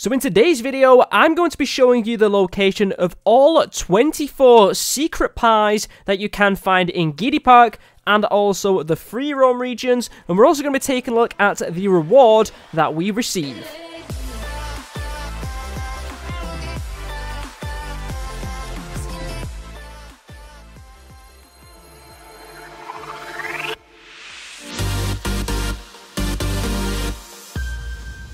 So in today's video, I'm going to be showing you the location of all 24 secret pies that you can find in Giddy Park and also the free roam regions, and we're also going to be taking a look at the reward that we receive.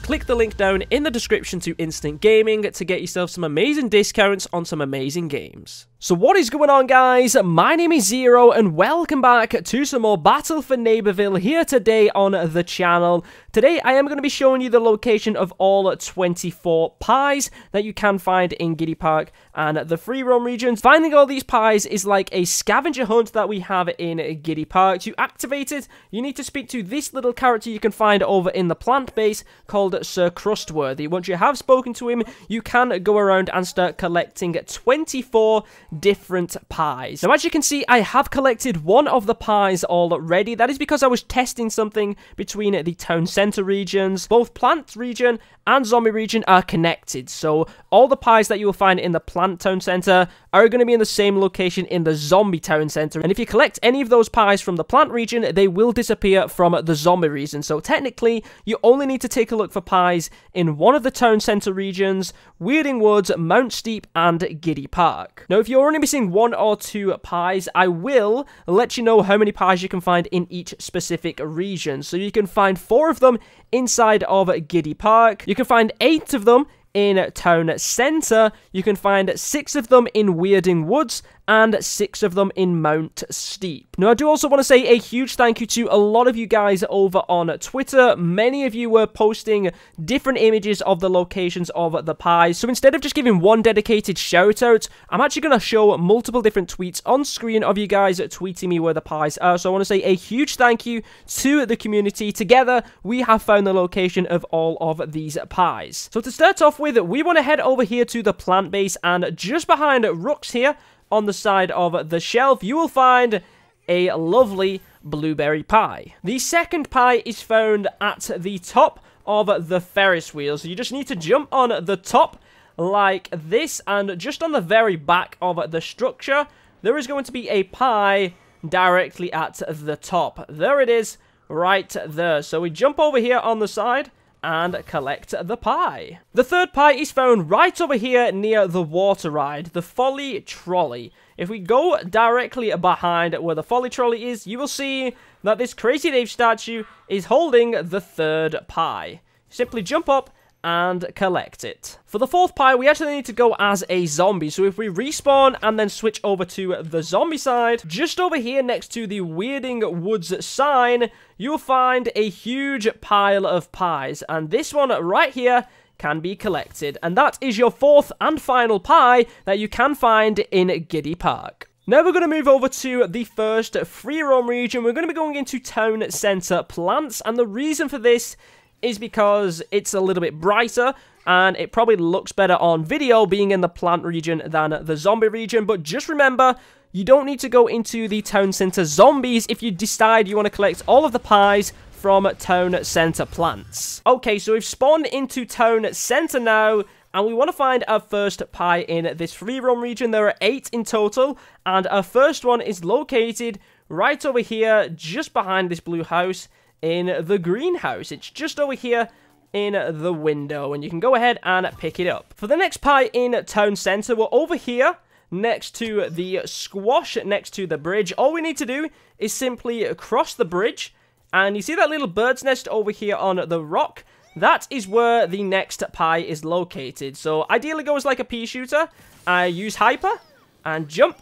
Click the link down in the description to Instant Gaming to get yourself some amazing discounts on some amazing games. So what is going on guys, my name is Zero and welcome back to some more Battle for Neighborville here today on the channel. Today I am going to be showing you the location of all 24 pies that you can find in Giddy Park and the free roam regions. Finding all these pies is like a scavenger hunt that we have in Giddy Park. To activate it, you need to speak to this little character you can find over in the plant base called Sir Crustworthy. Once you have spoken to him, you can go around and start collecting 24 different pies. Now, as you can see, I have collected one of the pies already. That is because I was testing something between the town center regions. Both plant region and zombie region are connected. So all the pies that you will find in the plant town center are going to be in the same location in the zombie town center. And if you collect any of those pies from the plant region, they will disappear from the zombie region. So technically, you only need to take a look for pies in one of the town center regions, Weirding Woods, Mount Steep, and Giddy Park. Now, if you're only missing one or two pies, I will let you know how many pies you can find in each specific region. So you can find four of them inside of Giddy Park. You can find eight of them in Town Centre. You can find six of them in Weirding Woods and six of them in Mount Steep. Now, I do also want to say a huge thank you to a lot of you guys over on Twitter. Many of you were posting different images of the locations of the pies. So instead of just giving one dedicated shout out, I'm actually going to show multiple different tweets on screen of you guys tweeting me where the pies are. So I want to say a huge thank you to the community. Together, we have found the location of all of these pies. So to start off with, we want to head over here to the plant base and just behind Rux here, on the side of the shelf, you will find a lovely blueberry pie. The second pie is found at the top of the Ferris wheel. So you just need to jump on the top like this. And just on the very back of the structure, there is going to be a pie directly at the top. There it is, right there. So we jump over here on the side and collect the pie. The third pie is found right over here near the water ride, the Folly Trolley. If we go directly behind where the Folly Trolley is, you will see that this Crazy Dave statue is holding the third pie. Simply jump up and collect it. For the fourth pie, we actually need to go as a zombie. So if we respawn and then switch over to the zombie side, just over here next to the Weirding Woods sign, you'll find a huge pile of pies. And this one right here can be collected. And that is your fourth and final pie that you can find in Giddy Park. Now we're going to move over to the first free roam region. We're going to be going into town centre plants. And the reason for this is because it's a little bit brighter and it probably looks better on video being in the plant region than the zombie region. But just remember, you don't need to go into the town center zombies if you decide you want to collect all of the pies from town center plants. Okay, so we've spawned into town center now, and we want to find our first pie in this free roam region. There are eight in total, and our first one is located right over here, just behind this blue house in the greenhouse. It's just over here in the window, and you can go ahead and pick it up. For the next pie in Town Centre, we're over here next to the squash, next to the bridge. All we need to do is simply cross the bridge, and you see that little bird's nest over here on the rock? That is where the next pie is located. So ideally go as like a pea shooter. I use hyper and jump,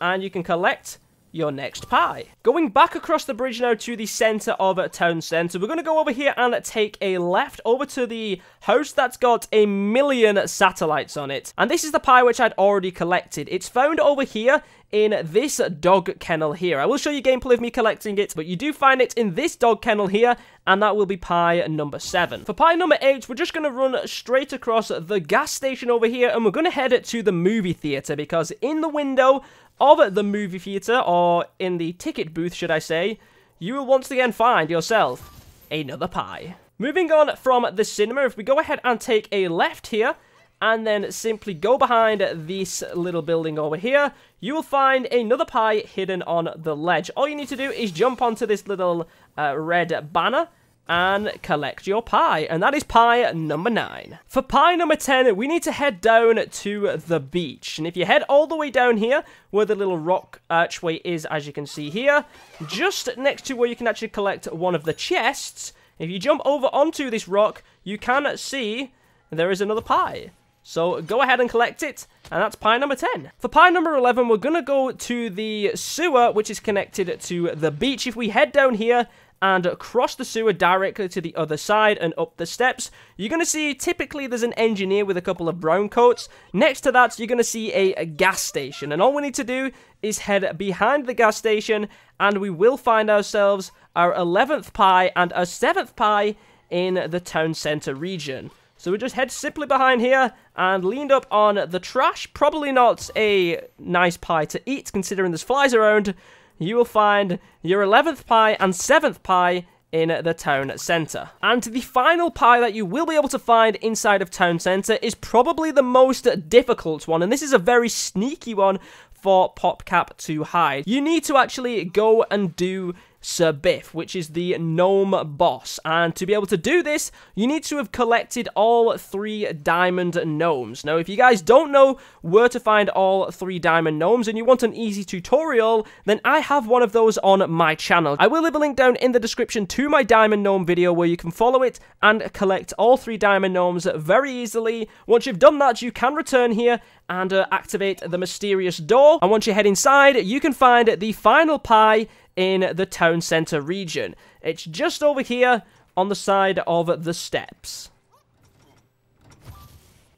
and you can collect your next pie. Going back across the bridge now to the center of town center, we're going to go over here and take a left over to the house that's got a million satellites on it. And this is the pie which I'd already collected. It's found over here in this dog kennel here. I will show you gameplay of me collecting it, but you do find it in this dog kennel here, and that will be pie number 7. For pie number 8, we're just going to run straight across the gas station over here, and we're going to head to the movie theater, because in the window of the movie theater, or in the ticket booth, should I say, you will once again find yourself another pie. Moving on from the cinema, if we go ahead and take a left here, and then simply go behind this little building over here, you will find another pie hidden on the ledge. All you need to do is jump onto this little uh, red banner, and collect your pie. And that is pie number 9. For pie number 10, we need to head down to the beach. And if you head all the way down here, where the little rock archway is, as you can see here, just next to where you can actually collect one of the chests, if you jump over onto this rock, you can see there is another pie. So go ahead and collect it, and that's pie number 10. For pie number 11, we're going to go to the sewer, which is connected to the beach. If we head down here and cross the sewer directly to the other side and up the steps, you're going to see typically there's an engineer with a couple of brown coats. Next to that, you're going to see a, a, gas station. And all we need to do is head behind the gas station and we will find ourselves our 11th pie and our 7th pie in the town center region. So we just head simply behind here and leaned up on the trash. Probably not a nice pie to eat considering there's flies around, you will find your 11th pie and 7th pie in the town centre. And the final pie that you will be able to find inside of town centre is probably the most difficult one, and this is a very sneaky one for PopCap to hide. You need to actually go and do Sir Biff, which is the gnome boss. And to be able to do this, you need to have collected all three diamond gnomes. Now, if you guys don't know where to find all three diamond gnomes and you want an easy tutorial, then I have one of those on my channel. I will leave a link down in the description to my diamond gnome video where you can follow it and collect all three diamond gnomes very easily. Once you've done that, you can return here and uh, activate the mysterious door. And once you head inside, you can find the final pie in the town centre region. It's just over here on the side of the steps.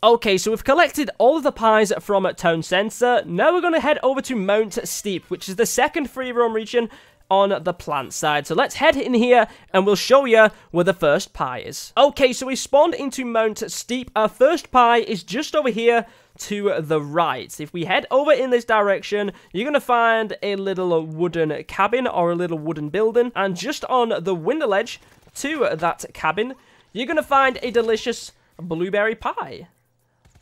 Okay, so we've collected all of the pies from Town Centre. Now we're going to head over to Mount Steep, which is the second free roam region on the plant side. So let's head in here and we'll show you where the first pie is. Okay, so we spawned into Mount Steep. Our first pie is just over here to the right. If we head over in this direction, you're going to find a little wooden cabin or a little wooden building. And just on the window ledge to that cabin, you're going to find a delicious blueberry pie.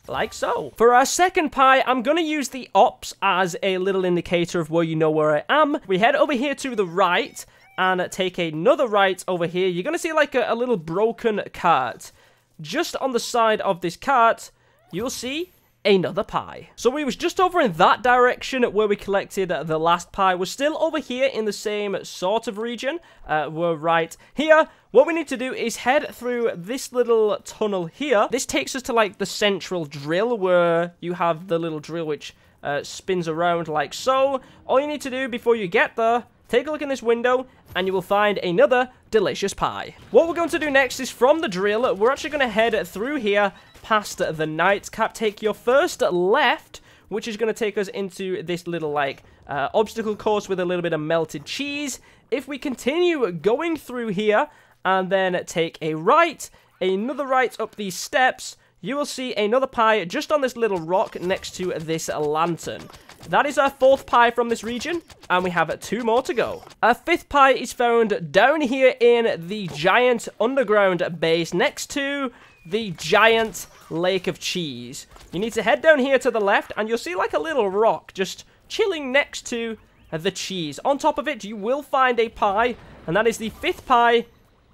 Like so. For our second pie, I'm going to use the ops as a little indicator of where you know where I am. We head over here to the right and take another right over here. You're going to see like a, a little broken cart. Just on the side of this cart, you'll see another pie. So we was just over in that direction where we collected the last pie. We're still over here in the same sort of region. Uh, we're right here. What we need to do is head through this little tunnel here. This takes us to like the central drill where you have the little drill which uh, spins around like so. All you need to do before you get there take a look in this window, and you will find another delicious pie. What we're going to do next is from the drill, we're actually going to head through here past the nightcap. Take your first left, which is going to take us into this little, like, uh, obstacle course with a little bit of melted cheese. If we continue going through here, and then take a right, another right up these steps, you will see another pie just on this little rock next to this lantern. That is our fourth pie from this region, and we have two more to go. Our fifth pie is found down here in the giant underground base next to the giant lake of cheese. You need to head down here to the left, and you'll see like a little rock just chilling next to the cheese. On top of it, you will find a pie, and that is the fifth pie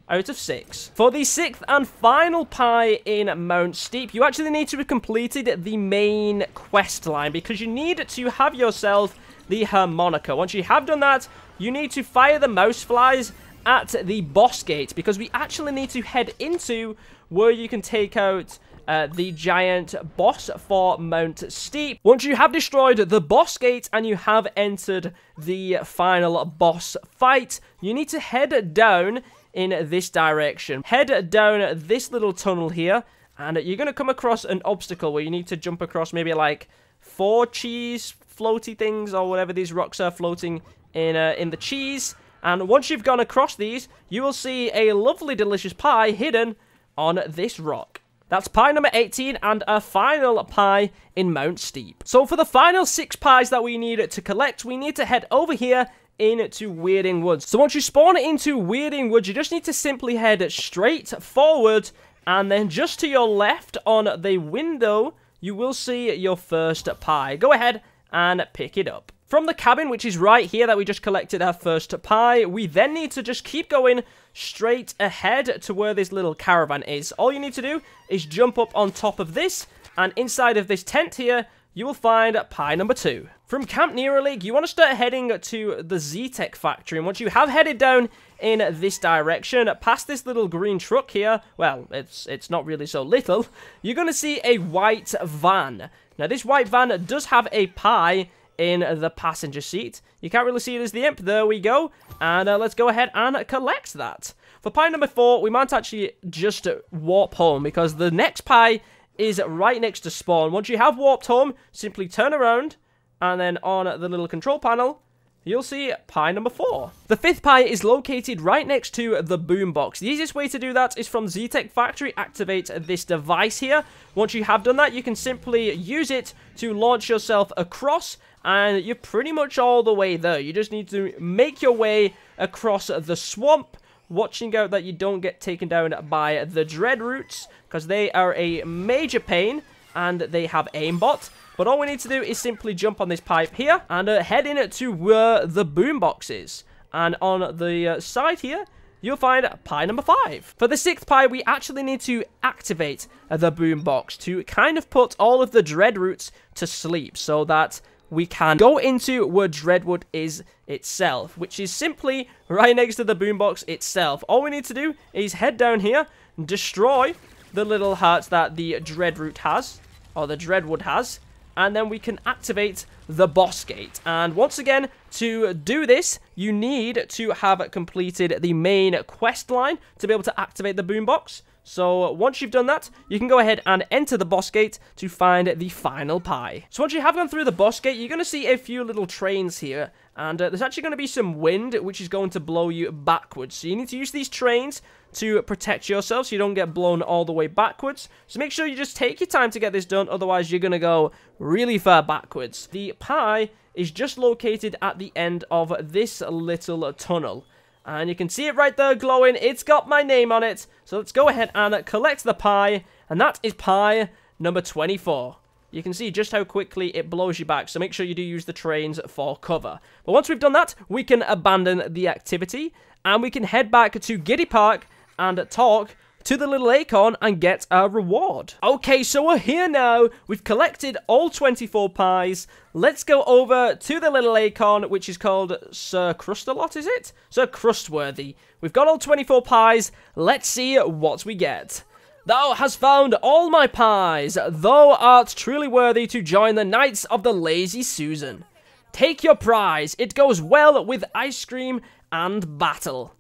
out of six. For the sixth and final pie in Mount Steep, you actually need to have completed the main quest line because you need to have yourself the harmonica. Once you have done that, you need to fire the mouse flies at the boss gate because we actually need to head into where you can take out uh, the giant boss for Mount Steep. Once you have destroyed the boss gate and you have entered the final boss fight, you need to head down in this direction. Head down this little tunnel here, and you're going to come across an obstacle where you need to jump across maybe like four cheese floaty things or whatever these rocks are floating in, uh, in the cheese. And once you've gone across these, you will see a lovely delicious pie hidden on this rock. That's pie number 18 and a final pie in Mount Steep. So for the final six pies that we need to collect, we need to head over here into Weirding Woods. So once you spawn into Weirding Woods, you just need to simply head straight forward, and then just to your left on the window, you will see your first pie. Go ahead and pick it up. From the cabin, which is right here that we just collected our first pie, we then need to just keep going straight ahead to where this little caravan is. All you need to do is jump up on top of this, and inside of this tent here, you will find pie number two. From Camp Neuralink, you want to start heading to the Z-Tech factory, and once you have headed down in this direction, past this little green truck here, well, it's it's not really so little, you're going to see a white van. Now, this white van does have a pie in the passenger seat. You can't really see it as the imp. There we go. And uh, let's go ahead and collect that. For pie number four, we might actually just warp home because the next pie is right next to spawn. Once you have warped home, simply turn around and then on the little control panel, you'll see pie number four. The fifth pie is located right next to the boombox. The easiest way to do that is from Z-Tech Factory, activate this device here. Once you have done that, you can simply use it to launch yourself across and you're pretty much all the way there. You just need to make your way across the swamp, watching out that you don't get taken down by the dread roots, because they are a major pain, and they have aimbot. But all we need to do is simply jump on this pipe here, and uh, head in to where the boombox is. And on the uh, side here, you'll find pie number five. For the sixth pie, we actually need to activate the boombox to kind of put all of the dread roots to sleep so that we can go into where Dreadwood is itself, which is simply right next to the boombox itself. All we need to do is head down here, destroy the little hearts that the Dreadroot has, or the Dreadwood has, and then we can activate the boss gate. And once again, to do this, you need to have completed the main quest line to be able to activate the boombox. So once you've done that, you can go ahead and enter the boss gate to find the final pie. So once you have gone through the boss gate, you're going to see a few little trains here. And uh, there's actually going to be some wind, which is going to blow you backwards. So you need to use these trains to protect yourself so you don't get blown all the way backwards. So make sure you just take your time to get this done, otherwise you're going to go really far backwards. The pie is just located at the end of this little tunnel. And you can see it right there glowing. It's got my name on it. So let's go ahead and collect the pie. And that is pie number 24. You can see just how quickly it blows you back, so make sure you do use the trains for cover. But once we've done that, we can abandon the activity, and we can head back to Giddy Park and talk to the little acorn and get a reward. Okay, so we're here now. We've collected all 24 pies. Let's go over to the little acorn, which is called Sir Crustalot, is it? Sir Crustworthy. We've got all 24 pies. Let's see what we get. Thou hast found all my pies. Thou art truly worthy to join the Knights of the Lazy Susan. Take your prize. It goes well with ice cream and battle.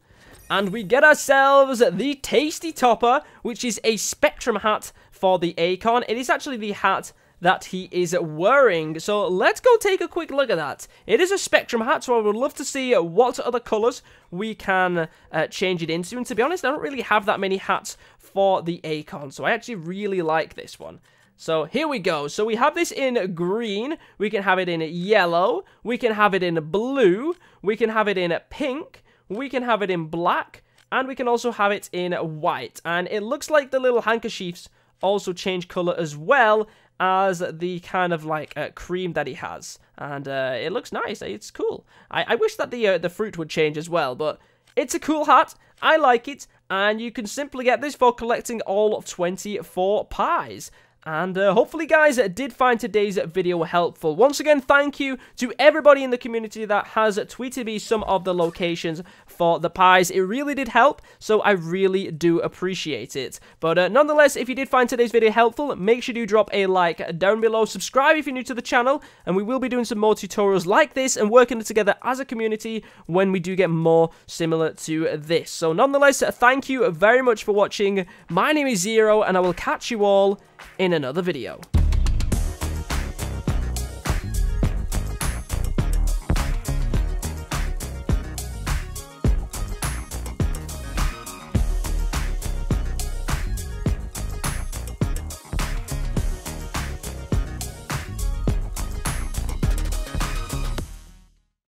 And we get ourselves the Tasty Topper, which is a Spectrum hat for the Acorn. It is actually the hat that he is wearing. So let's go take a quick look at that. It is a Spectrum hat, so I would love to see what other colours we can uh, change it into. And to be honest, I don't really have that many hats for the Acorn, so I actually really like this one. So here we go. So we have this in green. We can have it in yellow. We can have it in blue. We can have it in pink we can have it in black, and we can also have it in white. And it looks like the little handkerchiefs also change color as well as the kind of like uh, cream that he has. And uh, it looks nice. It's cool. I, I wish that the, uh, the fruit would change as well, but it's a cool hat. I like it. And you can simply get this for collecting all 24 pies. And uh, hopefully, guys, did find today's video helpful. Once again, thank you to everybody in the community that has tweeted me some of the locations for the pies. It really did help, so I really do appreciate it. But uh, nonetheless, if you did find today's video helpful, make sure you drop a like down below. Subscribe if you're new to the channel, and we will be doing some more tutorials like this and working together as a community when we do get more similar to this. So nonetheless, thank you very much for watching. My name is Zero, and I will catch you all in another video.